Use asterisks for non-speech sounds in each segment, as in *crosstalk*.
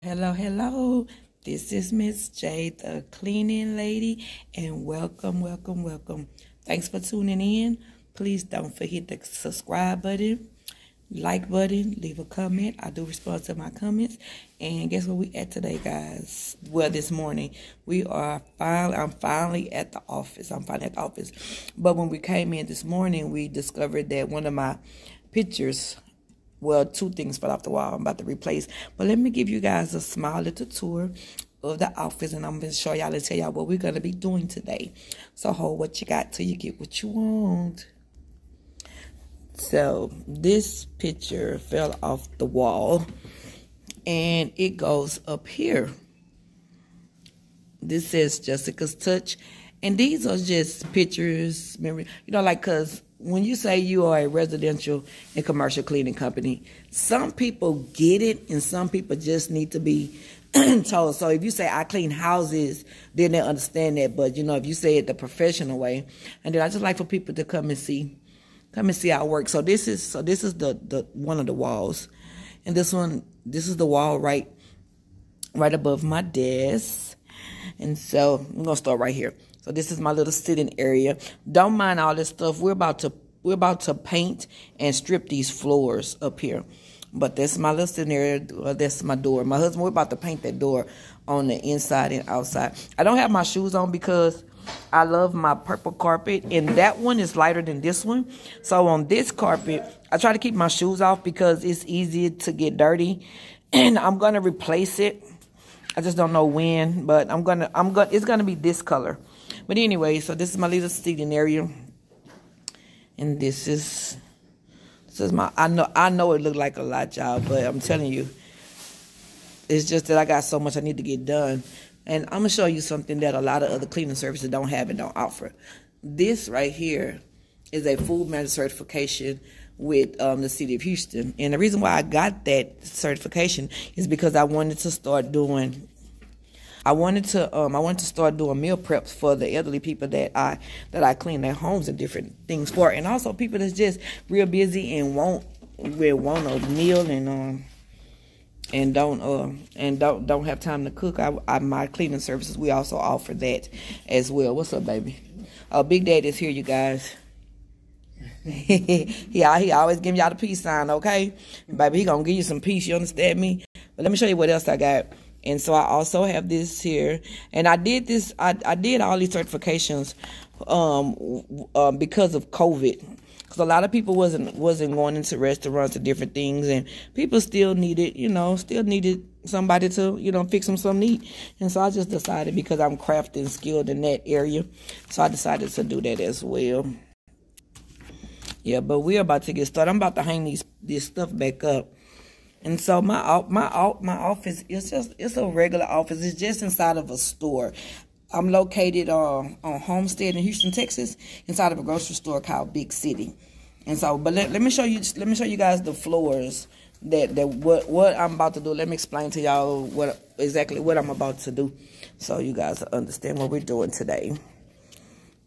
Hello, hello. This is Miss Jay, the cleaning lady, and welcome, welcome, welcome. Thanks for tuning in. Please don't forget the subscribe button, like button, leave a comment. I do respond to my comments. And guess where we at today, guys? Well, this morning we are finally. I'm finally at the office. I'm finally at the office. But when we came in this morning, we discovered that one of my pictures well, two things fell off the wall I'm about to replace. But let me give you guys a small little tour of the office and I'm to show y'all and tell y'all what we're going to be doing today. So hold what you got till you get what you want. So this picture fell off the wall and it goes up here. This says Jessica's Touch. And these are just pictures, memory, you know, like, cause when you say you are a residential and commercial cleaning company, some people get it and some people just need to be *clears throat* told. So if you say I clean houses, then they understand that. But you know, if you say it the professional way, and then I just like for people to come and see, come and see how it works. So this is so this is the the one of the walls, and this one this is the wall right right above my desk, and so I'm gonna start right here. So this is my little sitting area. Don't mind all this stuff. We're about to we're about to paint and strip these floors up here. But that's my little sitting area. That's my door. My husband, we're about to paint that door on the inside and outside. I don't have my shoes on because I love my purple carpet, and that one is lighter than this one. So on this carpet, I try to keep my shoes off because it's easy to get dirty, *clears throat* and I'm gonna replace it. I just don't know when, but I'm gonna I'm gonna it's gonna be this color. But anyway, so this is my little seating area. And this is this is my I know I know it looked like a lot, y'all, but I'm telling you, it's just that I got so much I need to get done. And I'm gonna show you something that a lot of other cleaning services don't have and don't offer. This right here is a food manager certification with um, the city of Houston. And the reason why I got that certification is because I wanted to start doing I wanted to um I wanted to start doing meal preps for the elderly people that I that I clean their homes and different things for, and also people that's just real busy and won't will want a meal and um and don't uh and don't don't have time to cook. I, I my cleaning services we also offer that as well. What's up, baby? Uh, Big Daddy's here, you guys. Yeah, he always give y'all the peace sign, okay? Baby, he gonna give you some peace, you understand me? But let me show you what else I got. And so I also have this here. And I did this, I, I did all these certifications um, um, because of COVID. Because a lot of people wasn't wasn't going into restaurants and different things, and people still needed, you know, still needed somebody to, you know, fix them some neat. And so I just decided because I'm crafting skilled in that area, so I decided to do that as well. Yeah, but we're about to get started. I'm about to hang these this stuff back up. And so my my my office is just it's a regular office. It's just inside of a store. I'm located uh, on Homestead in Houston, Texas, inside of a grocery store called Big City. And so, but let, let me show you let me show you guys the floors that that what what I'm about to do. Let me explain to y'all what exactly what I'm about to do, so you guys understand what we're doing today.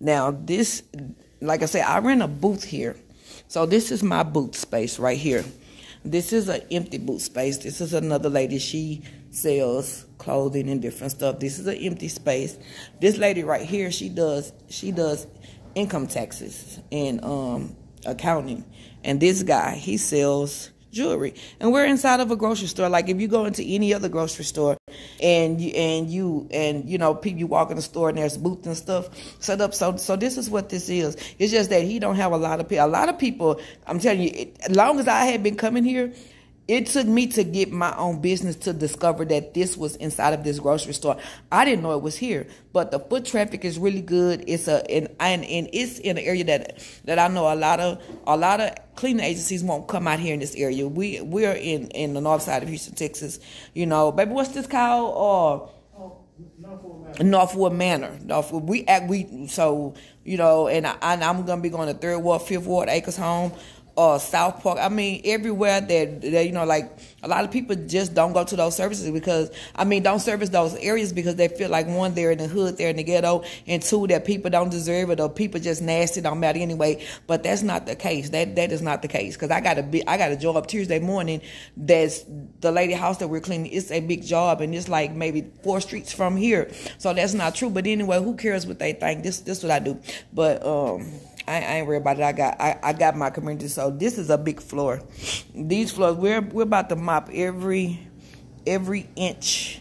Now, this, like I said, I rent a booth here, so this is my booth space right here. This is an empty booth space. This is another lady. She sells clothing and different stuff. This is an empty space. This lady right here, she does she does income taxes and um, accounting. And this guy, he sells jewelry. And we're inside of a grocery store. Like if you go into any other grocery store and you and you and you know people you walk in the store and there's booths and stuff set up. So so this is what this is. It's just that he don't have a lot of people. A lot of people. I'm telling you, as long as I had been coming here, it took me to get my own business to discover that this was inside of this grocery store. I didn't know it was here, but the foot traffic is really good. It's a and and, and it's in an area that that I know a lot of a lot of cleaning agencies won't come out here in this area. We we're in in the north side of Houston, Texas. You know, baby, what's this called? Or uh, Northwood Manor. Northwood. We act we so you know, and I, I'm gonna be going to third ward, fifth ward, Acres Home uh, South Park. I mean, everywhere that, that, you know, like a lot of people just don't go to those services because, I mean, don't service those areas because they feel like one, they're in the hood, they're in the ghetto, and two, that people don't deserve it or people just nasty, don't matter anyway. But that's not the case. That that is not the case because I got a big, I got a job Tuesday morning. That's the lady house that we're cleaning. It's a big job and it's like maybe four streets from here. So that's not true. But anyway, who cares what they think? This this what I do. But um. I, I, ain't worried about it. I got I, I got my community. So this is a big floor. These floors we're we're about to mop every every inch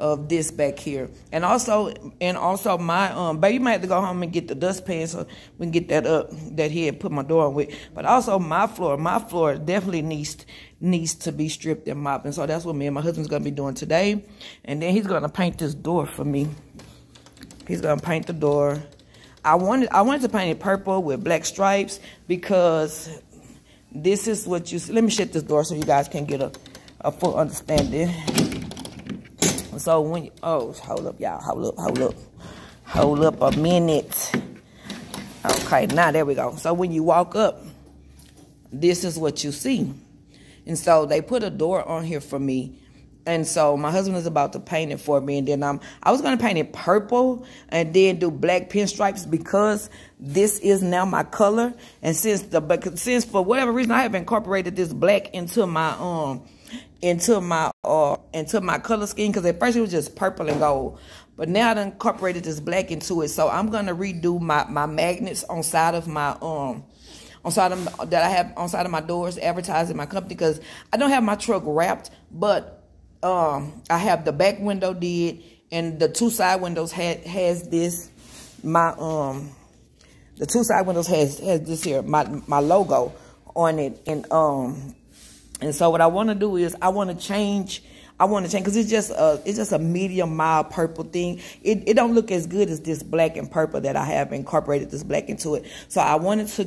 of this back here. And also and also my um baby might have to go home and get the dustpan so we can get that up that he had put my door on with. But also my floor, my floor definitely needs needs to be stripped and mopped. And so that's what me and my husband's gonna be doing today. And then he's gonna paint this door for me. He's gonna paint the door. I wanted I wanted to paint it purple with black stripes because this is what you see. Let me shut this door so you guys can get a, a full understanding. So when you, oh hold up y'all hold up hold up hold up a minute. Okay now there we go. So when you walk up, this is what you see, and so they put a door on here for me and so my husband is about to paint it for me. And then I'm, I was going to paint it purple and then do black pinstripes because this is now my color. And since the, but since for whatever reason I have incorporated this black into my, um, into my, uh, into my color scheme. Cause at first it was just purple and gold. But now I've incorporated this black into it. So I'm going to redo my, my magnets on side of my, um, on side of that I have on side of my doors advertising my company because I don't have my truck wrapped, but um, I have the back window did, and the two side windows had has this my um the two side windows has has this here my my logo on it, and um and so what I want to do is I want to change. I want to change because it's just a it's just a medium mild purple thing. It it don't look as good as this black and purple that I have incorporated this black into it. So I wanted to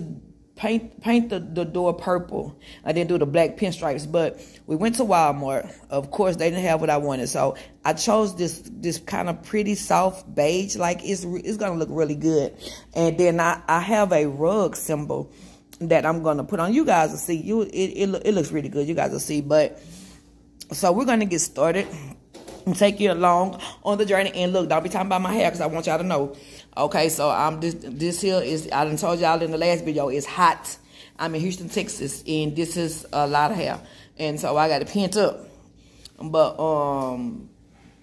paint paint the, the door purple. I didn't do the black pinstripes, but we went to Walmart. Of course, they didn't have what I wanted, so I chose this this kind of pretty soft beige. Like it's it's gonna look really good. And then I I have a rug symbol that I'm gonna put on. You guys will see. You it it, it looks really good. You guys will see. But so we're gonna get started and take you along on the journey. And look, don't be talking about my hair because I want y'all to know Okay, so I'm this this here is I done told y'all in the last video it's hot. I'm in Houston, Texas, and this is a lot of hair, and so I got it pent up. But um,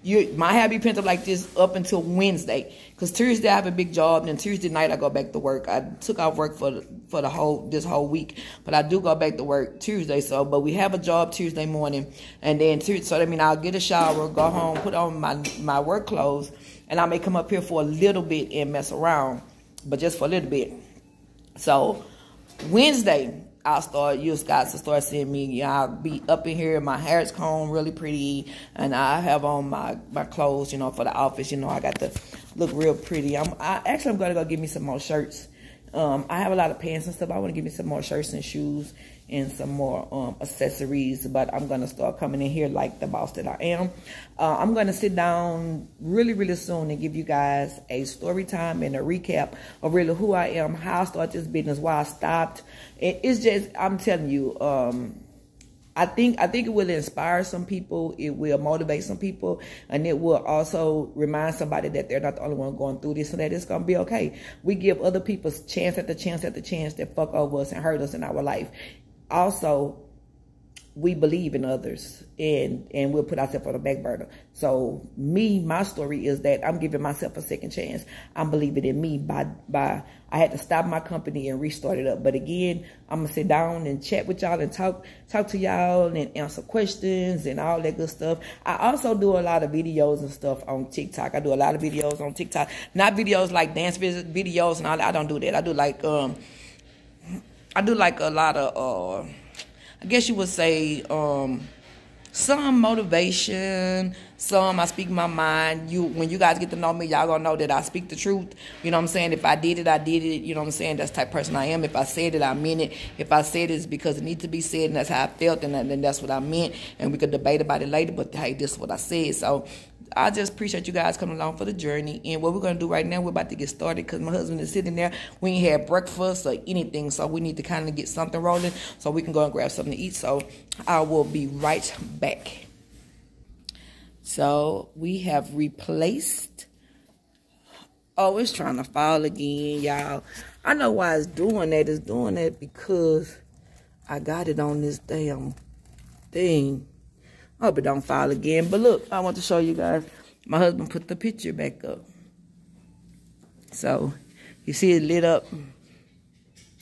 you my hair be pent up like this up until Wednesday, cause Tuesday I have a big job, and then Tuesday night I go back to work. I took off work for for the whole this whole week, but I do go back to work Tuesday. So, but we have a job Tuesday morning, and then Tuesday, so I mean I'll get a shower, go home, put on my my work clothes and I may come up here for a little bit and mess around, but just for a little bit. So Wednesday, I'll start, you guys to start seeing me. I'll be up in here, my hair is combed really pretty, and I have on my, my clothes, you know, for the office. You know, I got to look real pretty. I'm I, actually I'm gonna go get me some more shirts. Um, I have a lot of pants and stuff. I want to give me some more shirts and shoes and some more um, accessories, but I'm going to start coming in here like the boss that I am. Uh, I'm going to sit down really, really soon and give you guys a story time and a recap of really who I am, how I started this business, why I stopped. It, it's just, I'm telling you, um, I think I think it will inspire some people. It will motivate some people, and it will also remind somebody that they're not the only one going through this, and that it's gonna be okay. We give other people chance at the chance at the chance that fuck over us and hurt us in our life, also we believe in others and and we'll put ourselves on the back burner. So me, my story is that I'm giving myself a second chance. I'm believing in me by by I had to stop my company and restart it up. But again, I'm gonna sit down and chat with y'all and talk talk to y'all and answer questions and all that good stuff. I also do a lot of videos and stuff on TikTok. I do a lot of videos on TikTok. Not videos like dance videos and all that. I don't do that. I do like um I do like a lot of, uh, I guess you would say, um, some motivation, some I speak my mind. You when you guys get to know me, y'all gonna know that I speak the truth. You know what I'm saying? If I did it, I did it. You know what I'm saying? That's type person I am. If I said it, I meant it. If I said it, it's because it needs to be said, and that's how I felt, and then that's what I meant. And we could debate about it later. But hey, this is what I said. So I just appreciate you guys coming along for the journey. And what we're gonna do right now, we're about to get started because my husband is sitting there. We ain't had breakfast or anything, so we need to kind of get something rolling so we can go and grab something to eat. So I will be right back. So we have replaced. Oh, it's trying to fall again, y'all. I know why it's doing that. It's doing that because I got it on this damn thing. Hope it don't fall again. But look, I want to show you guys. My husband put the picture back up. So, you see it lit up.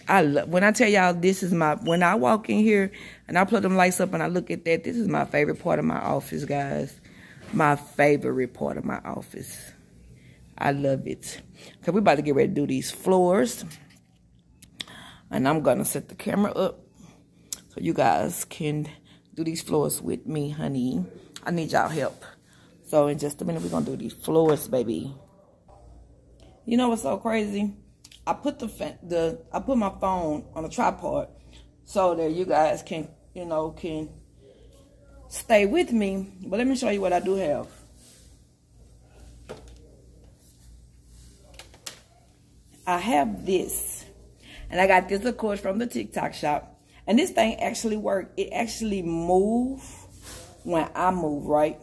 I love, when I tell y'all this is my, when I walk in here and I put them lights up and I look at that, this is my favorite part of my office, guys. My favorite part of my office. I love it. Okay, we're about to get ready to do these floors. And I'm going to set the camera up so you guys can do these floors with me, honey. I need y'all help. So in just a minute, we're going to do these floors, baby. You know what's so crazy? I put the the I put my phone on a tripod so that you guys can, you know, can stay with me. But let me show you what I do have. I have this. And I got this, of course, from the TikTok shop. And this thing actually worked. It actually move when I move, right?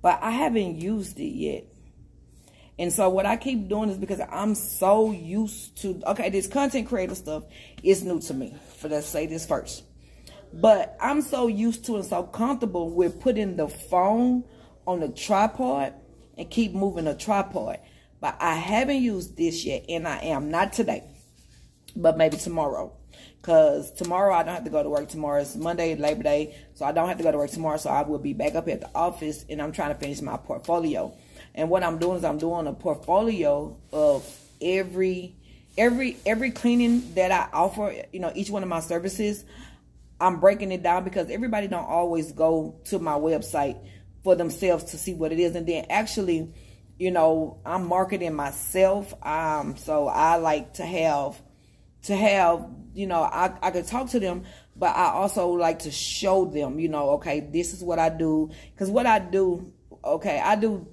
But I haven't used it yet. And so what I keep doing is because I'm so used to, okay, this content creator stuff is new to me. For let's say this first. But I'm so used to and so comfortable with putting the phone on the tripod and keep moving the tripod. But I haven't used this yet, and I am. Not today, but maybe tomorrow. Because tomorrow I don't have to go to work. Tomorrow is Monday, Labor Day. So I don't have to go to work tomorrow. So I will be back up at the office and I'm trying to finish my portfolio. And what I'm doing is I'm doing a portfolio of every every every cleaning that I offer, you know, each one of my services. I'm breaking it down because everybody don't always go to my website for themselves to see what it is. And then actually, you know, I'm marketing myself. Um, so I like to have to have, you know, I, I could talk to them, but I also like to show them, you know, okay, this is what I do. Because what I do, okay, I do,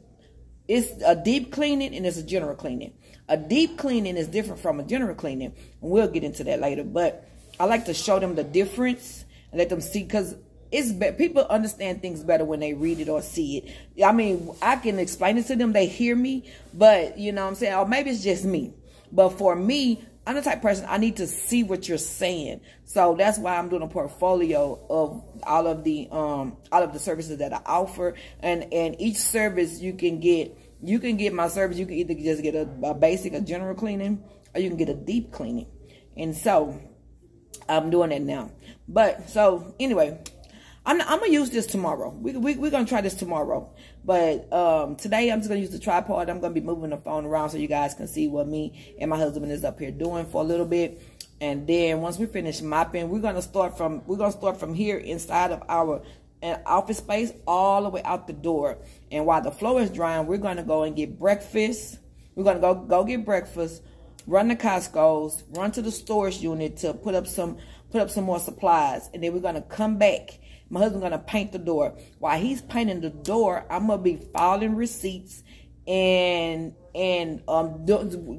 it's a deep cleaning and it's a general cleaning. A deep cleaning is different from a general cleaning. And we'll get into that later. But I like to show them the difference and let them see. Because it's be- people understand things better when they read it or see it. I mean, I can explain it to them. They hear me. But, you know what I'm saying? Or maybe it's just me. But for me, I'm the type person I need to see what you're saying. So that's why I'm doing a portfolio of all of the um all of the services that I offer. And and each service you can get you can get my service, you can either just get a, a basic, a general cleaning, or you can get a deep cleaning. And so I'm doing that now. But so anyway, I'm, I'm gonna use this tomorrow. We, we, we're gonna try this tomorrow. But um, today I'm just gonna use the tripod. I'm gonna be moving the phone around so you guys can see what me and my husband is up here doing for a little bit. And then once we finish mopping, we're gonna start from we're gonna start from here inside of our uh, office space all the way out the door. And while the floor is drying, we're gonna go and get breakfast. We're gonna go go get breakfast, run to Costco's, run to the storage unit to put up some put up some more supplies, and then we're gonna come back my husband's gonna paint the door. While he's painting the door, I'm gonna be filing receipts and and um do,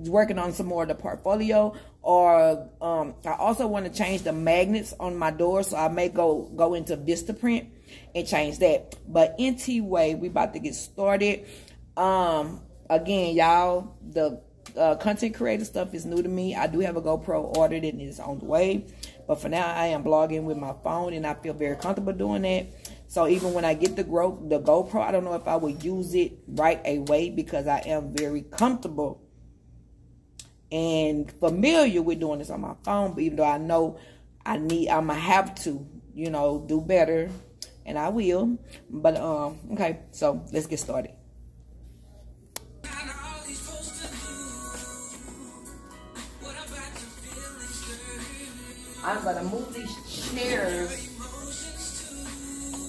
working on some more of the portfolio. Or um, I also want to change the magnets on my door, so I may go go into Vistaprint and change that. But anyway, we about to get started. Um, again, y'all, the uh, content creator stuff is new to me. I do have a GoPro ordered and it's on the way. But for now, I am blogging with my phone and I feel very comfortable doing that. So even when I get the Go, the GoPro, I don't know if I will use it right away because I am very comfortable and familiar with doing this on my phone. But even though I know I need, I'm gonna have to, you know, do better, and I will. But um, okay, so let's get started. I'm gonna move these chairs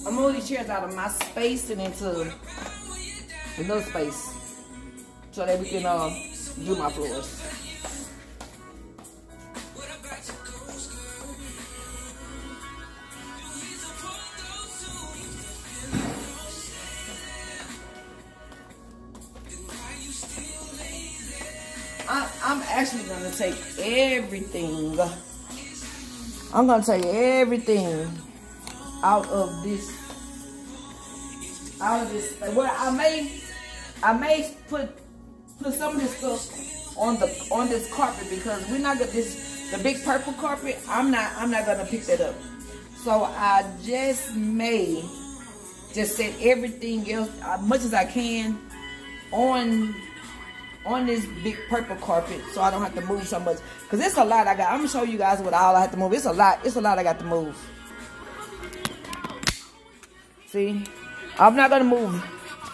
I'm move these chairs out of my space and into another space so that we can uh, do my floors. I'm actually gonna take everything. I'm gonna take everything out of this. Out of this. Well, I may, I may put put some of this stuff on the on this carpet because we're not gonna this the big purple carpet. I'm not I'm not gonna pick that up. So I just may just set everything else as much as I can on on this big purple carpet so I don't have to move so much. Cause it's a lot I got. I'm gonna show you guys what all I have to move. It's a lot. It's a lot I got to move. See, I'm not gonna move.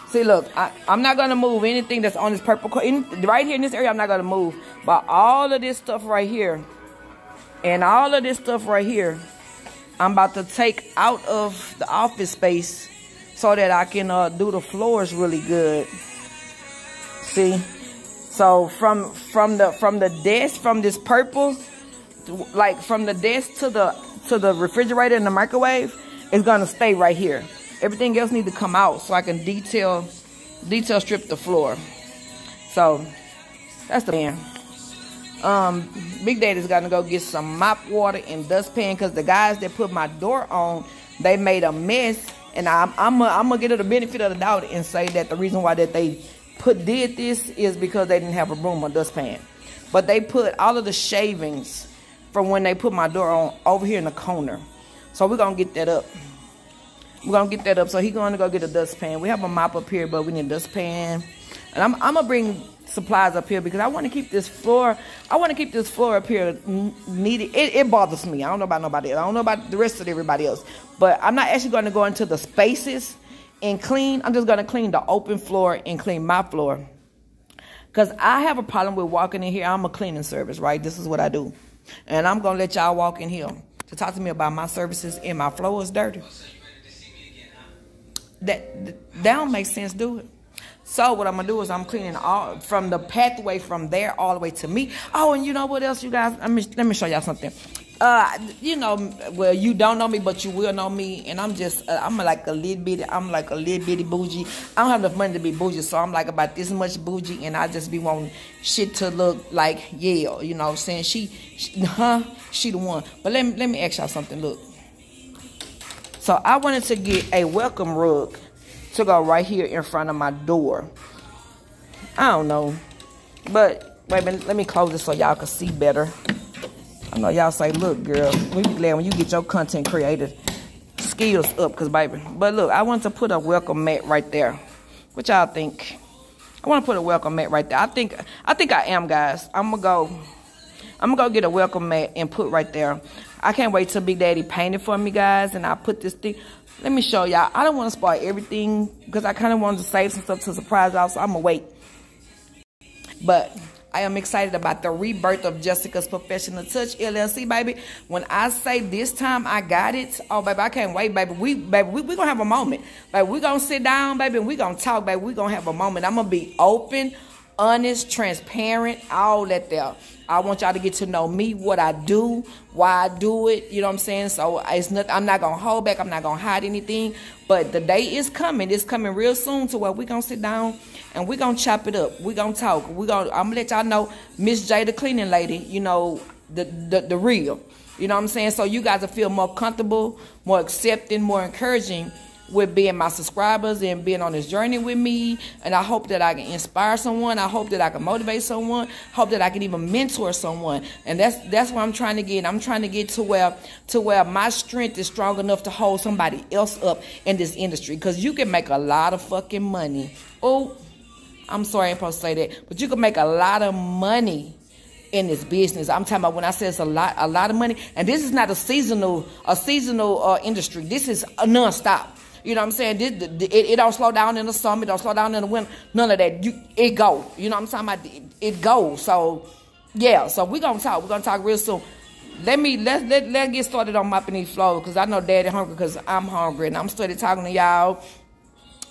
See, look, I, am not gonna move anything that's on this purple carpet. right here in this area. I'm not gonna move, but all of this stuff right here, and all of this stuff right here, I'm about to take out of the office space so that I can uh, do the floors really good. See. So from from the from the desk from this purple, like from the desk to the to the refrigerator and the microwave, it's gonna stay right here. Everything else need to come out so I can detail detail strip the floor. So that's the plan. Um, Big Daddy's gonna go get some mop water and dustpan because the guys that put my door on, they made a mess. And I'm I'm gonna get her the benefit of the doubt and say that the reason why that they put did this is because they didn't have a broom or dustpan. But they put all of the shavings from when they put my door on over here in the corner. So we're gonna get that up. We're gonna get that up. So he's gonna go get a dustpan. We have a mop up here, but we need a dustpan. And I'm, I'm gonna bring supplies up here because I want to keep this floor. I want to keep this floor up here needed. It, it, bothers me. I don't know about nobody. Else. I don't know about the rest of everybody else. But I'm not actually going to go into the spaces and clean. I'm just going to clean the open floor and clean my floor. Because I have a problem with walking in here. I'm a cleaning service, right? This is what I do. And I'm going to let y'all walk in here to talk to me about my services and my floor is dirty. That, that don't make sense, do it? So what I'm gonna do is I'm cleaning all from the pathway from there all the way to me. Oh, and you know what else, you guys? Let me let me show y'all something. Uh, you know, well, you don't know me, but you will know me, and I'm just, uh, I'm like a little bitty, I'm like a little bitty bougie. I don't have enough money to be bougie, so I'm like about this much bougie, and I just be wanting shit to look like yeah, you know, what I'm saying she, she, huh, she the one. But let me let me ask y'all something. Look, so I wanted to get a welcome rug to go right here in front of my door. I don't know, but wait a minute, let me close this so y'all can see better. I know y'all say, look, girl, we be glad when you get your content created skills up, because, baby. But look, I want to put a welcome mat right there. What y'all think? I want to put a welcome mat right there. I think I think I am, guys. I'm gonna go. I'm gonna go get a welcome mat and put right there. I can't wait till Big Daddy paint it for me, guys. And I put this thing. Let me show y'all. I don't want to spoil everything because I kind of wanted to save some stuff to surprise y'all. So I'm gonna wait. But I am excited about the rebirth of Jessica's Professional Touch LLC, baby. When I say this time I got it, oh, baby, I can't wait, baby. We, baby, we, we gonna have a moment. Baby, we gonna sit down, baby, and we gonna talk, baby. We gonna have a moment. I'm gonna be open, honest, transparent, all that there. I want y'all to get to know me, what I do, why I do it. You know what I'm saying? So it's not. I'm not gonna hold back. I'm not gonna hide anything. But the day is coming. It's coming real soon to where we gonna sit down and we gonna chop it up. We gonna talk. We gonna. I'm gonna let y'all know Miss Jay, the cleaning lady. You know the the the real. You know what I'm saying? So you guys will feel more comfortable, more accepting, more encouraging with being my subscribers and being on this journey with me. And I hope that I can inspire someone. I hope that I can motivate someone. Hope that I can even mentor someone. And that's that's what I'm trying to get. I'm trying to get to where to where my strength is strong enough to hold somebody else up in this industry. Because you can make a lot of fucking money. Oh, I'm sorry I'm supposed to say that, but you can make a lot of money in this business. I'm talking about when I say it's a lot, a lot of money, and this is not a seasonal, a seasonal uh, industry. This is a nonstop. You know what I'm saying? It, it, it, don't slow down in the summer. It don't slow down in the winter. None of that. You, it go. You know what I'm talking about? It, it goes. So, yeah. So we're going to talk. We're going to talk real soon. let me let let let get started on mopping these floors because I know Daddy hungry because I'm hungry and I'm started talking to y'all,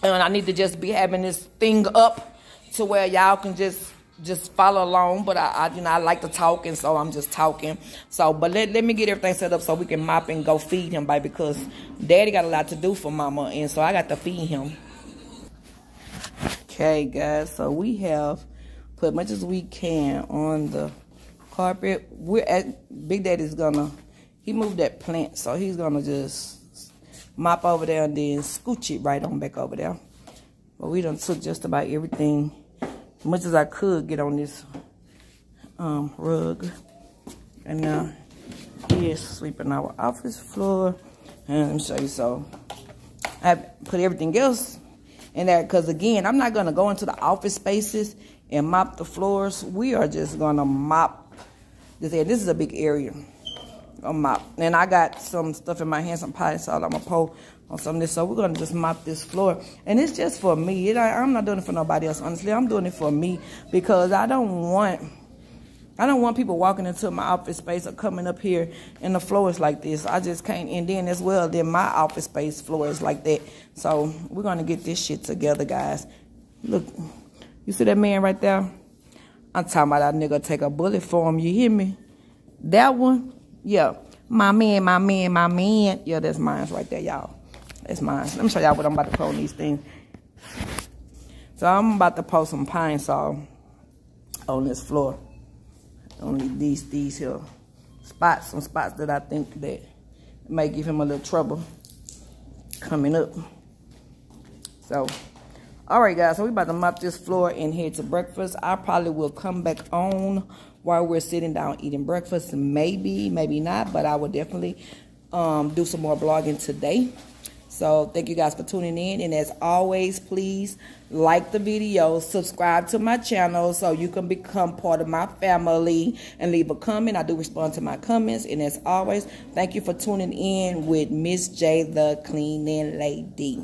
and I need to just be having this thing up to where y'all can just just follow along. But I, I, you know I like to talk and so I'm just talking. So but let let me get everything set up so we can mop and go feed him, baby, because Daddy got a lot to do for Mama, and so I got to feed him. Okay, guys. So we have put much as we can on the carpet. We're at Big Daddy's gonna he moved that plant, so he's gonna just mop over there and then scooch it right on back over there. But we done took just about everything, much as I could get on this um, rug. And now he is sweeping our office floor. And let me show you so. I put everything else in there because again, I'm not gonna go into the office spaces and mop the floors. We are just gonna mop this area. This is a big area. A mop. And I got some stuff in my hand, some Pine-Sol. I'm to pour on some of this. So we're to just mop this floor. And it's just for me. It, I, I'm not doing it for nobody else, honestly. I'm doing it for me because I don't want... I don't want people walking into my office space or coming up here and the floor is like this. I just can't. And then as well, then my office space floor is like that. So we're going to get this shit together, guys. Look, you see that man right there? I'm talking about that nigga take a bullet for him. You hear me? That one, yeah. My man, my man, my man. Yeah, that's mine right there, y'all. That's mine. Let me show y'all what I'm about to put on these things. So I'm about to pour some Pine-Sol on this floor. Only these, these here spots, some spots that I think that may give him a little trouble coming up. So all right, guys, so we about to mop this floor and head to breakfast. I probably will come back on while we're sitting down eating breakfast. Maybe, maybe not, but I will definitely um, do some more blogging today. So thank you guys for tuning in. And as always, please like the video, subscribe to my channel so you can become part of my family and leave a comment. I do respond to my comments. And as always, thank you for tuning in with Miss Jay, the cleaning lady.